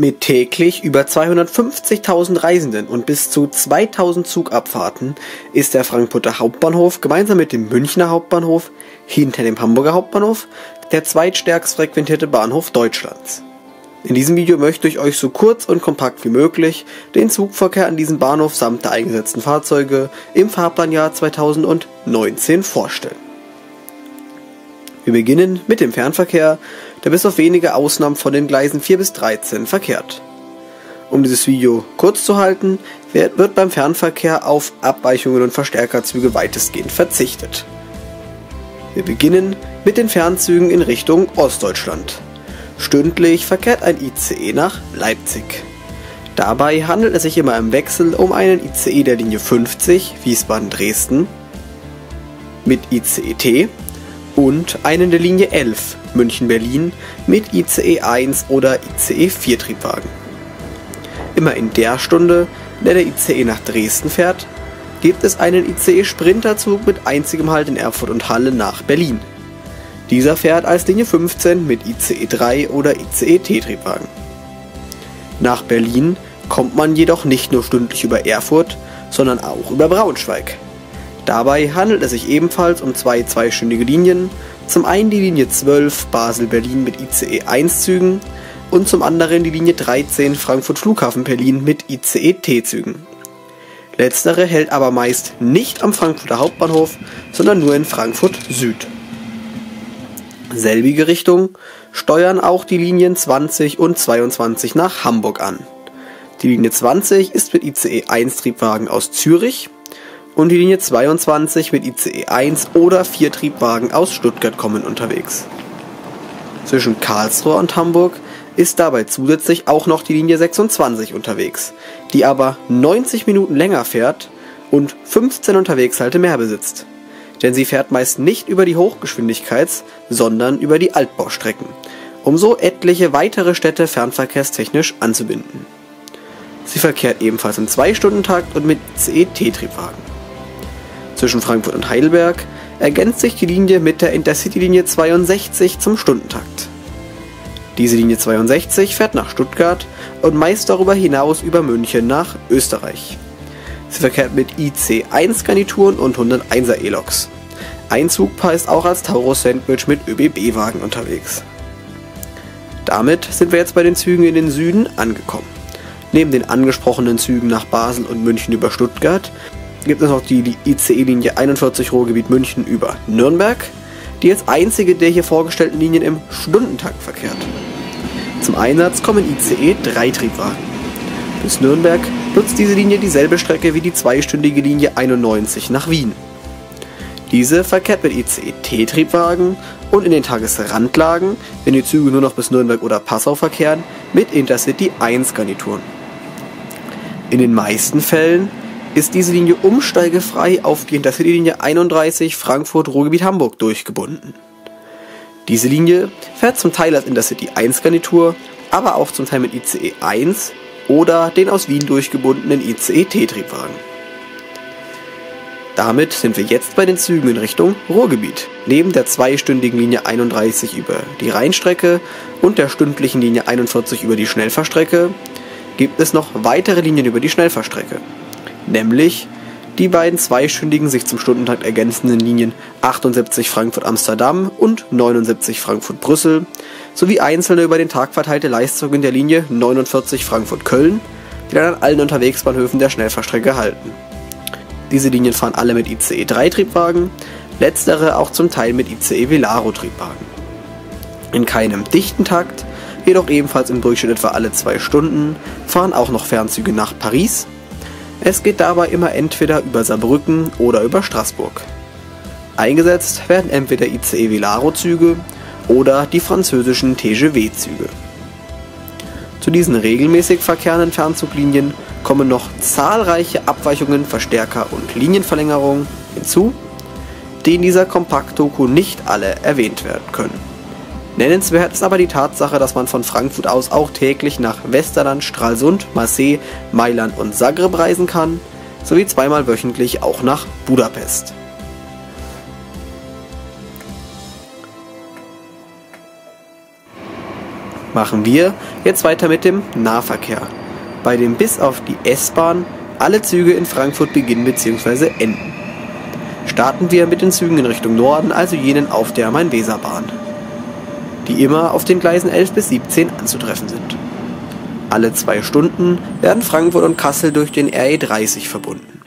Mit täglich über 250.000 Reisenden und bis zu 2000 Zugabfahrten ist der Frankfurter Hauptbahnhof gemeinsam mit dem Münchner Hauptbahnhof hinter dem Hamburger Hauptbahnhof der zweitstärkst frequentierte Bahnhof Deutschlands. In diesem Video möchte ich euch so kurz und kompakt wie möglich den Zugverkehr an diesem Bahnhof samt der eingesetzten Fahrzeuge im Fahrplanjahr 2019 vorstellen. Wir beginnen mit dem Fernverkehr, der bis auf wenige Ausnahmen von den Gleisen 4 bis 13 verkehrt. Um dieses Video kurz zu halten, wird beim Fernverkehr auf Abweichungen und Verstärkerzüge weitestgehend verzichtet. Wir beginnen mit den Fernzügen in Richtung Ostdeutschland. Stündlich verkehrt ein ICE nach Leipzig. Dabei handelt es sich immer im Wechsel um einen ICE der Linie 50 Wiesbaden-Dresden mit ICE-T und einen der Linie 11 München-Berlin mit ICE 1 oder ICE 4 Triebwagen. Immer in der Stunde, in der der ICE nach Dresden fährt, gibt es einen ICE Sprinterzug mit einzigem Halt in Erfurt und Halle nach Berlin. Dieser fährt als Linie 15 mit ICE 3 oder ICE T-Triebwagen. Nach Berlin kommt man jedoch nicht nur stündlich über Erfurt, sondern auch über Braunschweig. Dabei handelt es sich ebenfalls um zwei zweistündige Linien, zum einen die Linie 12 Basel-Berlin mit ICE 1 Zügen und zum anderen die Linie 13 Frankfurt Flughafen Berlin mit ICE T-Zügen. Letztere hält aber meist nicht am Frankfurter Hauptbahnhof, sondern nur in Frankfurt Süd. Selbige Richtung steuern auch die Linien 20 und 22 nach Hamburg an. Die Linie 20 ist mit ICE 1 Triebwagen aus Zürich und die Linie 22 mit ICE 1 oder 4 Triebwagen aus Stuttgart kommen unterwegs. Zwischen Karlsruhe und Hamburg ist dabei zusätzlich auch noch die Linie 26 unterwegs, die aber 90 Minuten länger fährt und 15 Unterwegshalte mehr besitzt denn sie fährt meist nicht über die Hochgeschwindigkeits-, sondern über die Altbaustrecken, um so etliche weitere Städte fernverkehrstechnisch anzubinden. Sie verkehrt ebenfalls im 2-Stunden-Takt und mit CET-Triebwagen. Zwischen Frankfurt und Heidelberg ergänzt sich die Linie mit der Intercity-Linie 62 zum Stundentakt. Diese Linie 62 fährt nach Stuttgart und meist darüber hinaus über München nach Österreich. Sie verkehrt mit IC1-Garnituren und 101er E-Loks. Ein Zugpaar ist auch als Taurus-Sandwich mit ÖBB-Wagen unterwegs. Damit sind wir jetzt bei den Zügen in den Süden angekommen. Neben den angesprochenen Zügen nach Basel und München über Stuttgart gibt es noch die ICE-Linie 41 Ruhrgebiet München über Nürnberg, die als einzige der hier vorgestellten Linien im Stundentakt verkehrt. Zum Einsatz kommen ICE 3 Triebwagen. Bis Nürnberg nutzt diese Linie dieselbe Strecke wie die zweistündige Linie 91 nach Wien. Diese verkehrt mit ICE-T-Triebwagen und in den Tagesrandlagen, wenn die Züge nur noch bis Nürnberg oder Passau verkehren, mit Intercity 1 Garnituren. In den meisten Fällen ist diese Linie umsteigefrei auf die Intercity-Linie 31 Frankfurt-Ruhrgebiet-Hamburg durchgebunden. Diese Linie fährt zum Teil als Intercity 1 Garnitur, aber auch zum Teil mit ICE 1 oder den aus Wien durchgebundenen ICE-T-Triebwagen. Damit sind wir jetzt bei den Zügen in Richtung Ruhrgebiet. Neben der zweistündigen Linie 31 über die Rheinstrecke und der stündlichen Linie 41 über die Schnellfahrstrecke gibt es noch weitere Linien über die Schnellfahrstrecke. Nämlich die beiden zweistündigen sich zum Stundentakt ergänzenden Linien 78 Frankfurt-Amsterdam und 79 Frankfurt-Brüssel sowie einzelne über den Tag verteilte Leistungen der Linie 49 Frankfurt-Köln, die dann an allen Unterwegsbahnhöfen der Schnellfahrstrecke halten. Diese Linien fahren alle mit ICE 3 Triebwagen, letztere auch zum Teil mit ICE Velaro Triebwagen. In keinem dichten Takt, jedoch ebenfalls im Durchschnitt etwa alle zwei Stunden, fahren auch noch Fernzüge nach Paris, es geht dabei immer entweder über Saarbrücken oder über Straßburg. Eingesetzt werden entweder ICE Velaro-Züge oder die französischen TGV-Züge. Zu diesen regelmäßig verkehrenden Fernzuglinien kommen noch zahlreiche Abweichungen, Verstärker und Linienverlängerungen hinzu, die in dieser Kompakt-Doku nicht alle erwähnt werden können. Nennenswert ist aber die Tatsache, dass man von Frankfurt aus auch täglich nach Westerland, Stralsund, Marseille, Mailand und Zagreb reisen kann, sowie zweimal wöchentlich auch nach Budapest. Machen wir jetzt weiter mit dem Nahverkehr, bei dem bis auf die S-Bahn alle Züge in Frankfurt beginnen bzw. enden. Starten wir mit den Zügen in Richtung Norden, also jenen auf der Main-Weser-Bahn, die immer auf den Gleisen 11 bis 17 anzutreffen sind. Alle zwei Stunden werden Frankfurt und Kassel durch den RE 30 verbunden,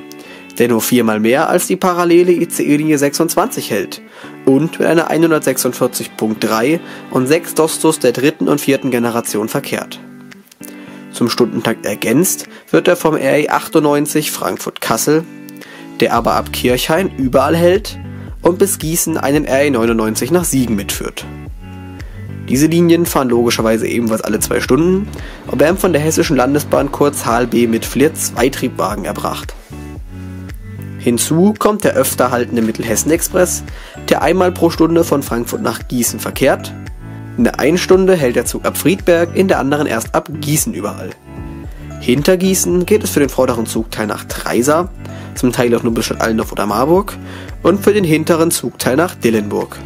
der nur viermal mehr als die parallele ICE-Linie 26 hält und mit einer 146.3 und 6 Dostos der dritten und vierten Generation verkehrt. Zum Stundentakt ergänzt wird er vom RE 98 Frankfurt-Kassel, der aber ab Kirchhain überall hält und bis Gießen einen RE 99 nach Siegen mitführt. Diese Linien fahren logischerweise ebenfalls alle zwei Stunden und werden von der Hessischen Landesbahn kurz HLB mit FLIR zwei Triebwagen erbracht. Hinzu kommt der öfter haltende Mittelhessen-Express, der einmal pro Stunde von Frankfurt nach Gießen verkehrt. In der einen Stunde hält der Zug ab Friedberg, in der anderen erst ab Gießen überall. Hinter Gießen geht es für den vorderen Zugteil nach Treisa, zum Teil auch nur bis Allendorf oder Marburg, und für den hinteren Zugteil nach Dillenburg.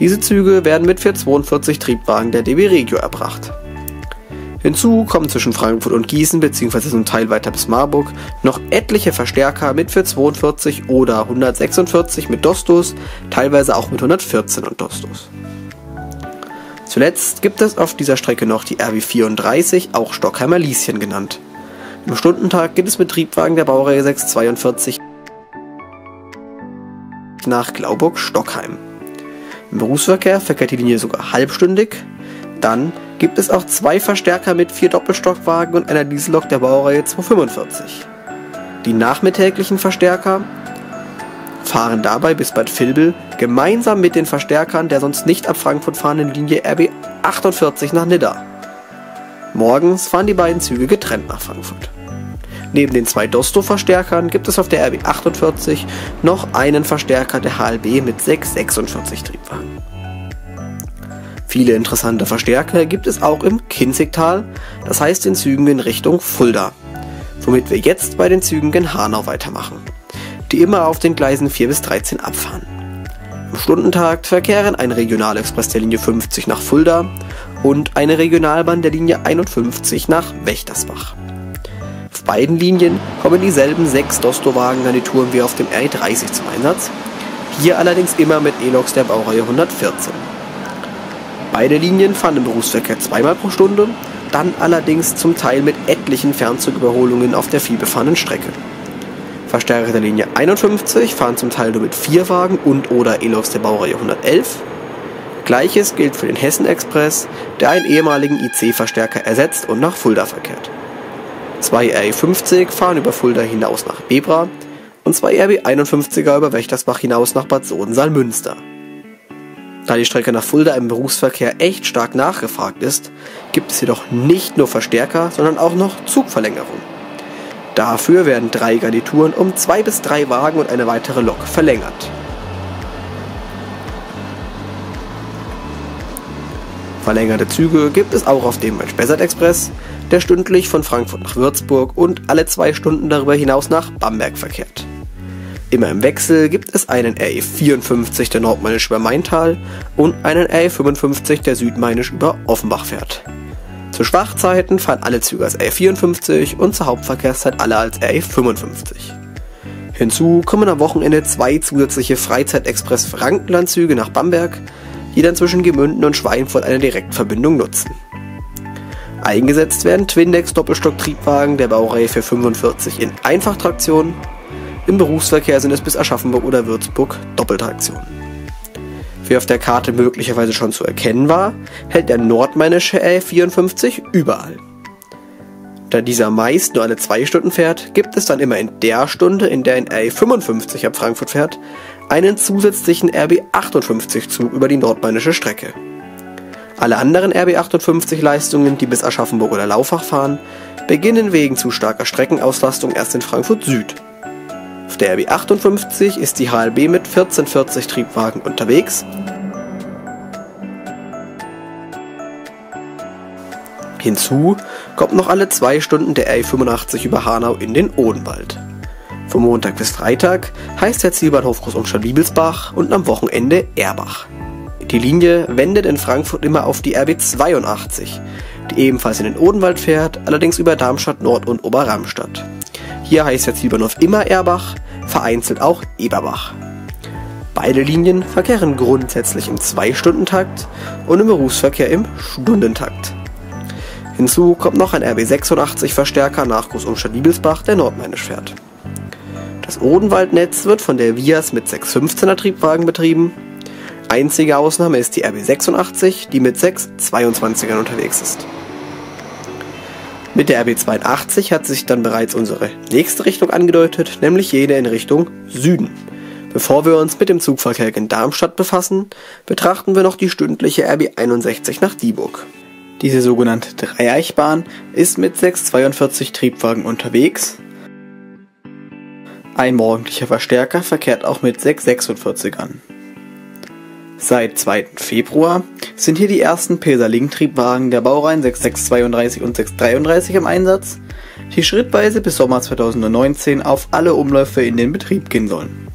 Diese Züge werden mit 442 Triebwagen der DB Regio erbracht. Hinzu kommen zwischen Frankfurt und Gießen bzw. zum Teil weiter bis Marburg noch etliche Verstärker mit 442 oder 146 mit Dostos, teilweise auch mit 114 und Dostos. Zuletzt gibt es auf dieser Strecke noch die RW 34, auch Stockheimer Lieschen genannt. Im Stundentag geht es mit Triebwagen der Baureihe 642 nach Glauburg-Stockheim. Im Berufsverkehr verkehrt die Linie sogar halbstündig. Dann gibt es auch zwei Verstärker mit vier Doppelstockwagen und einer Diesellok der Baureihe 245. Die nachmittäglichen Verstärker fahren dabei bis Bad Vilbel gemeinsam mit den Verstärkern der sonst nicht ab Frankfurt fahrenden Linie RB 48 nach Nidda. Morgens fahren die beiden Züge getrennt nach Frankfurt. Neben den zwei Dosto-Verstärkern gibt es auf der RB 48 noch einen Verstärker der HLB mit 646 Triebwagen. Viele interessante Verstärker gibt es auch im Kinzigtal, das heißt in Zügen in Richtung Fulda, womit wir jetzt bei den Zügen gen Hanau weitermachen, die immer auf den Gleisen 4 bis 13 abfahren. Im Stundentakt verkehren ein Regionalexpress der Linie 50 nach Fulda und eine Regionalbahn der Linie 51 nach Wächtersbach. Beiden Linien kommen dieselben sechs Dosto-Wagen-Garnituren wie auf dem RE30 zum Einsatz, hier allerdings immer mit E-Loks der Baureihe 114. Beide Linien fahren im Berufsverkehr zweimal pro Stunde, dann allerdings zum Teil mit etlichen Fernzugüberholungen auf der vielbefahrenen Strecke. Verstärker der Linie 51 fahren zum Teil nur mit vier Wagen und oder E-Loks der Baureihe 111. Gleiches gilt für den Hessen-Express, der einen ehemaligen IC-Verstärker ersetzt und nach Fulda verkehrt. Zwei RE50 fahren über Fulda hinaus nach Bebra und zwei RB51er über Wächtersbach hinaus nach Bad Soden-Saalmünster. Da die Strecke nach Fulda im Berufsverkehr echt stark nachgefragt ist, gibt es jedoch nicht nur Verstärker, sondern auch noch Zugverlängerung. Dafür werden drei Garnituren um zwei bis drei Wagen und eine weitere Lok verlängert. Verlängerte Züge gibt es auch auf dem Spessart Express, der stündlich von Frankfurt nach Würzburg und alle zwei Stunden darüber hinaus nach Bamberg verkehrt. Immer im Wechsel gibt es einen RE54, der nordmainisch über Maintal und einen RE55, der südmainisch über Offenbach fährt. Zu Schwachzeiten fahren alle Züge als RE54 und zur Hauptverkehrszeit alle als RE55. Hinzu kommen am Wochenende zwei zusätzliche Freizeitexpress-Frankenland-Züge nach Bamberg, die dann zwischen Gemünden und Schweinfurt eine Direktverbindung nutzen. Eingesetzt werden Twindex Doppelstocktriebwagen der Baureihe für 45 in Einfachtraktion. Im Berufsverkehr sind es bis Aschaffenburg oder Würzburg Doppeltraktion. Wie auf der Karte möglicherweise schon zu erkennen war, hält der nordmännische R54 überall. Da dieser meist nur alle zwei Stunden fährt, gibt es dann immer in der Stunde, in der ein R55 ab Frankfurt fährt, einen zusätzlichen RB58-Zug über die nordmännische Strecke. Alle anderen RB58-Leistungen, die bis Aschaffenburg oder Laufach fahren, beginnen wegen zu starker Streckenauslastung erst in Frankfurt Süd. Auf der RB58 ist die HLB mit 1440 Triebwagen unterwegs. Hinzu kommt noch alle zwei Stunden der RE85 über Hanau in den Odenwald. Vom Montag bis Freitag heißt der Zielbahnhof Großumstadt Wiebelsbach und am Wochenende Erbach. Die Linie wendet in Frankfurt immer auf die RB 82, die ebenfalls in den Odenwald fährt, allerdings über Darmstadt Nord und Oberramstadt. Hier heißt der Zielbahnhof immer Erbach, vereinzelt auch Eberbach. Beide Linien verkehren grundsätzlich im 2-Stunden-Takt und im Berufsverkehr im Stundentakt. Hinzu kommt noch ein RB86 Verstärker nach Großumstadt-Liebelsbach, der nordmännisch fährt. Das Odenwaldnetz wird von der Vias mit 615er Triebwagen betrieben. Einzige Ausnahme ist die RB86, die mit 6 22ern unterwegs ist. Mit der RB82 hat sich dann bereits unsere nächste Richtung angedeutet, nämlich jene in Richtung Süden. Bevor wir uns mit dem Zugverkehr in Darmstadt befassen, betrachten wir noch die stündliche RB61 nach Dieburg. Diese sogenannte Dreieichbahn ist mit 642 Triebwagen unterwegs. Ein morgendlicher Verstärker verkehrt auch mit 646ern. Seit 2. Februar sind hier die ersten Peserling-Triebwagen der Baureihen 6632 und 633 im Einsatz, die schrittweise bis Sommer 2019 auf alle Umläufe in den Betrieb gehen sollen.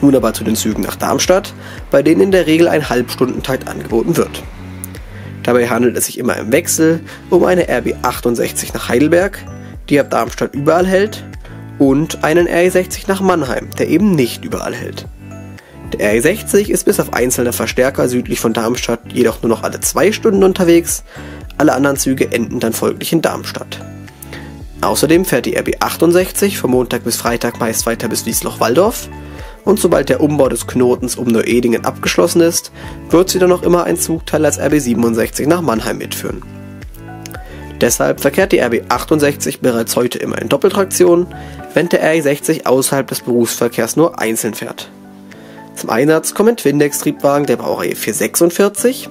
Nun aber zu den Zügen nach Darmstadt, bei denen in der Regel ein Halbstundentakt angeboten wird. Dabei handelt es sich immer im Wechsel um eine RB 68 nach Heidelberg, die ab Darmstadt überall hält, und einen RE 60 nach Mannheim, der eben nicht überall hält. Der RE 60 ist bis auf einzelne Verstärker südlich von Darmstadt jedoch nur noch alle zwei Stunden unterwegs, alle anderen Züge enden dann folglich in Darmstadt. Außerdem fährt die RB 68 vom Montag bis Freitag meist weiter bis Wiesloch-Walldorf und sobald der Umbau des Knotens um Neuedingen abgeschlossen ist, wird sie dann noch immer ein Zugteil als RB67 nach Mannheim mitführen. Deshalb verkehrt die RB 68 bereits heute immer in Doppeltraktion, während der RE60 außerhalb des Berufsverkehrs nur einzeln fährt. Zum Einsatz kommen Twindex-Triebwagen der Baureihe 446,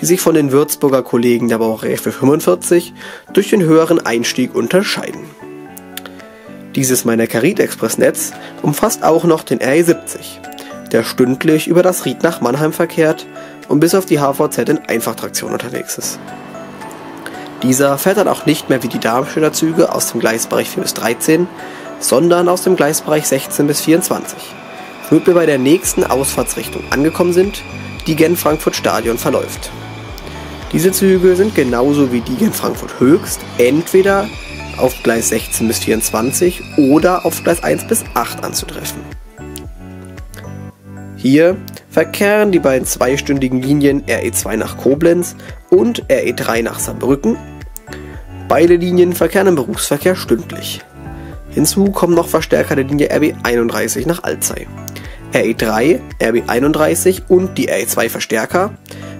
die sich von den Würzburger Kollegen der Baureihe 445 durch den höheren Einstieg unterscheiden. Dieses Meiner Karit Express Netz umfasst auch noch den RE70, der stündlich über das Ried nach Mannheim verkehrt und bis auf die HVZ in Einfachtraktion unterwegs ist. Dieser fährt dann auch nicht mehr wie die Darmstädter Züge aus dem Gleisbereich 4 bis 13, sondern aus dem Gleisbereich 16 bis 24, womit wir bei der nächsten Ausfahrtsrichtung angekommen sind, die gen Frankfurt Stadion verläuft. Diese Züge sind genauso wie die gen Frankfurt Höchst entweder auf Gleis 16 bis 24 oder auf Gleis 1 bis 8 anzutreffen. Hier verkehren die beiden zweistündigen Linien RE2 nach Koblenz und RE3 nach Saarbrücken. Beide Linien verkehren im Berufsverkehr stündlich. Hinzu kommen noch Verstärker der Linie RB31 nach Alzey. RE3, RB31 und die RE2 Verstärker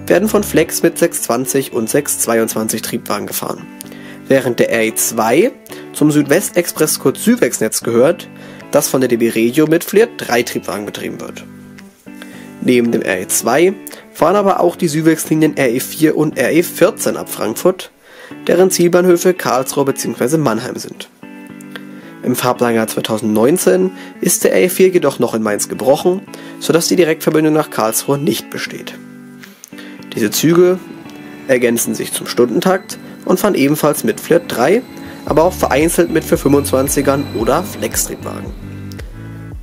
werden von Flex mit 620 und 622 Triebwagen gefahren während der RE2 zum Südwestexpress Kurt Süwex Netz gehört, das von der DB Regio mit Flair 3 Triebwagen betrieben wird. Neben dem RE2 fahren aber auch die Süwex-Linien RE4 und RE14 ab Frankfurt, deren Zielbahnhöfe Karlsruhe bzw. Mannheim sind. Im Fahrplanjahr 2019 ist der RE4 jedoch noch in Mainz gebrochen, sodass die Direktverbindung nach Karlsruhe nicht besteht. Diese Züge ergänzen sich zum Stundentakt und fahren ebenfalls mit Flirt 3, aber auch vereinzelt mit für 25ern oder Flextriebwagen.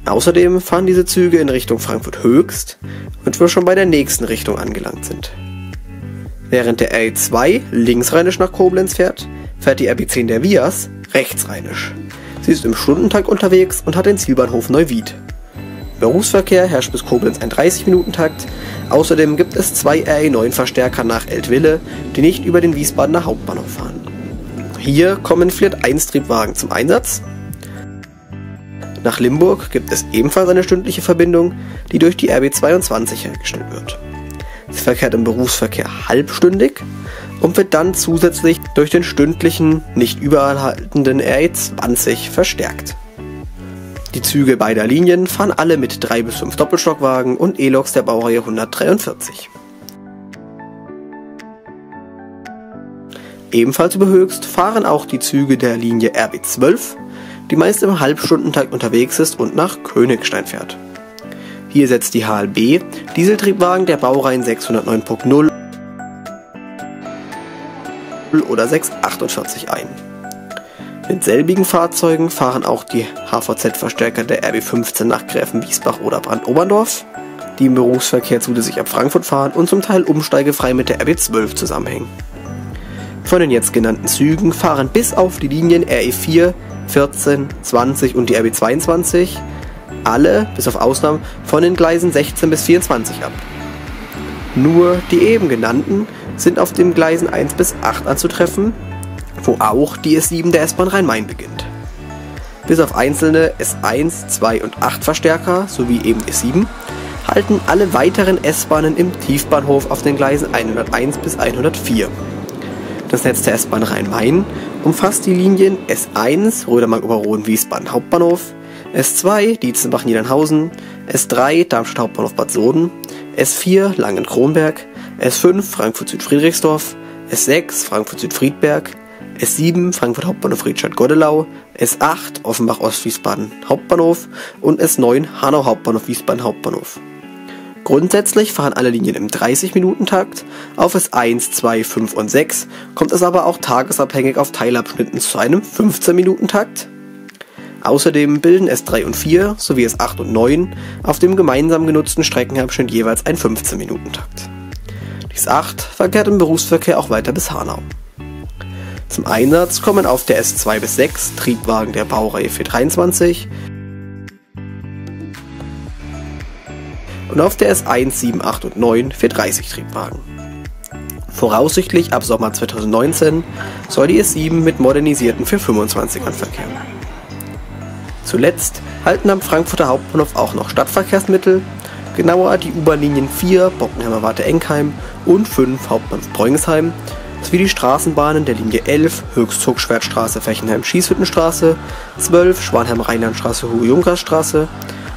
Außerdem fahren diese Züge in Richtung Frankfurt Höchst und wir schon bei der nächsten Richtung angelangt sind. Während der RE2 linksrheinisch nach Koblenz fährt, fährt die RB10 der Vias rechtsrheinisch. Sie ist im Stundentakt unterwegs und hat den Zielbahnhof Neuwied. Berufsverkehr herrscht bis Koblenz ein 30-Minuten-Takt. Außerdem gibt es zwei RE9-Verstärker nach Eltville, die nicht über den Wiesbadener Hauptbahnhof fahren. Hier kommen Flirt 1-Triebwagen zum Einsatz. Nach Limburg gibt es ebenfalls eine stündliche Verbindung, die durch die RB22 hergestellt wird. Sie verkehrt im Berufsverkehr halbstündig und wird dann zusätzlich durch den stündlichen, nicht überall haltenden RE20 verstärkt. Die Züge beider Linien fahren alle mit 3 bis 5 Doppelstockwagen und E-Loks der Baureihe 143. Ebenfalls über Höchst fahren auch die Züge der Linie RB12, die meist im Halbstundentakt unterwegs ist und nach Königstein fährt. Hier setzt die HLB Dieseltriebwagen der Baureihen 609.0 oder 648 ein. Mit selbigen Fahrzeugen fahren auch die HVZ-Verstärker der RB15 nach Gräfenwiesbach oder Brandoberndorf die im Berufsverkehr zusätzlich ab Frankfurt fahren und zum Teil umsteigefrei mit der RB12 zusammenhängen. Von den jetzt genannten Zügen fahren bis auf die Linien RE4, 14, 20 und die RB22 alle, bis auf Ausnahmen, von den Gleisen 16 bis 24 ab. Nur die eben genannten sind auf den Gleisen 1 bis 8 anzutreffen, wo auch die S7 der S-Bahn Rhein-Main beginnt. Bis auf einzelne S1, 2 und 8 Verstärker sowie eben S7 halten alle weiteren S-Bahnen im Tiefbahnhof auf den Gleisen 101 bis 104. Das Netz der S-Bahn Rhein-Main umfasst die Linien S1 Rödermark-Oberroden-Wiesbaden Hauptbahnhof, S2 Dietzenbach-Niedernhausen, S3 Darmstadt Hauptbahnhof Bad Soden, S4 Langen-Kronberg, S5 Frankfurt-Süd-Friedrichsdorf, S6 Frankfurt-Süd-Friedberg, S7 Frankfurt Hauptbahnhof Friedstadt-Godelau, S8 Offenbach-Ostwiesbaden Hauptbahnhof und S9 Hanau Hauptbahnhof Wiesbaden Hauptbahnhof. Grundsätzlich fahren alle Linien im 30-Minuten-Takt, auf S1, 2, 5 und 6 kommt es aber auch tagesabhängig auf Teilabschnitten zu einem 15-Minuten-Takt. Außerdem bilden S3 und 4 sowie S8 und 9 auf dem gemeinsam genutzten Streckenabschnitt jeweils einen 15-Minuten-Takt. Die S8 verkehrt im Berufsverkehr auch weiter bis Hanau. Zum Einsatz kommen auf der S2 bis 6 Triebwagen der Baureihe 423 und auf der S1, 7, 8 und 9 430 Triebwagen. Voraussichtlich ab Sommer 2019 soll die S7 mit modernisierten 425ern verkehren. Zuletzt halten am Frankfurter Hauptbahnhof auch noch Stadtverkehrsmittel, genauer die U-Bahn-Linien 4 Bockenheimer Warte Enkheim und 5 Hauptbahnhof Bräuningsheim sowie die Straßenbahnen der Linie 11 Höchstzug-Schwertstraße Fechenheim Schießhüttenstraße, 12 Schwanheim-Rheinlandstraße Hugo-Junkersstraße,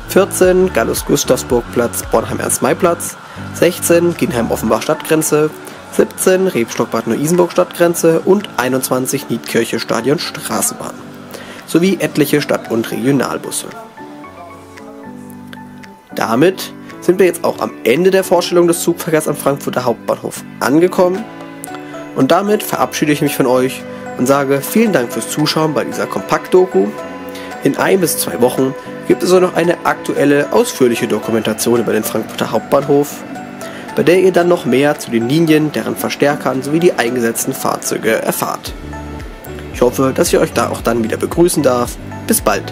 14 Gallus-Gustavsburg-Platz, Bornheim-Ernst-May-Platz, 16 Ginheim-Offenbach-Stadtgrenze, 17 Rebstock-Bad Neu-Isenburg-Stadtgrenze und 21 Niedkirche-Stadion Straßenbahn sowie etliche Stadt- und Regionalbusse. Damit sind wir jetzt auch am Ende der Vorstellung des Zugverkehrs am Frankfurter Hauptbahnhof angekommen und damit verabschiede ich mich von euch und sage vielen Dank fürs Zuschauen bei dieser Kompakt-Doku. In ein bis zwei Wochen gibt es auch noch eine aktuelle, ausführliche Dokumentation über den Frankfurter Hauptbahnhof, bei der ihr dann noch mehr zu den Linien, deren Verstärkern sowie die eingesetzten Fahrzeuge erfahrt. Ich hoffe, dass ich euch da auch dann wieder begrüßen darf. Bis bald.